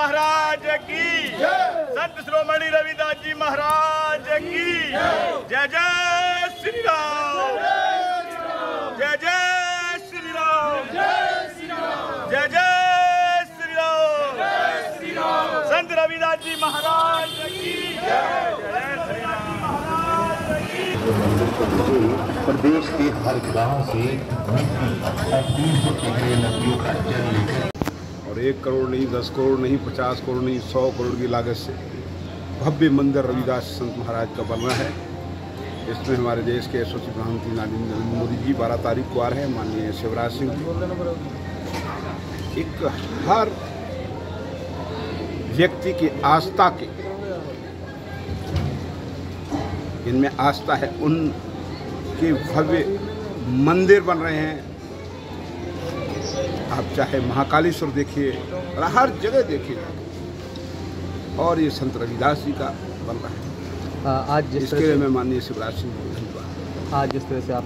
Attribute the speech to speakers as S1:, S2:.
S1: महाराज की। संत श्रोमणी रविदास जी महाराज की। जय जय श्री राम जय जय श्री राम जय जय श्री राम संत रविदास जी महाराज की। जय जय श्री राम महाराज की
S2: प्रदेश के हर गाँव से तीन सौ पहले नदियों का जल लेकर
S3: एक करोड़ नहीं, दस करोड़ नहीं, पचास करोड़ नहीं, सौ करोड़ की लागत से भव्य मंदिर रविदास संत महाराज का बन है। इसमें हमारे देश के यशस्वी प्रधानमंत्री नरेंद्र मोदी जी बारह तारीख को आ रहे हैं, माननीय शिवराज सिंह जी। एक हर व्यक्ति की आस्था के, इनमें आस्था है, उनके भव्य मंदिर बन रहे हैं। आप चाहे महाकालेश्वर देखिए और हर जगह देखिए। और ये संत रविदास जी का बन रहा है
S4: आज जिस
S3: इसके
S4: तरह
S3: लिए
S4: से
S3: मैं माननीय शिवराज सिंह को धन्यवाद।
S4: आज जिस तरह से आप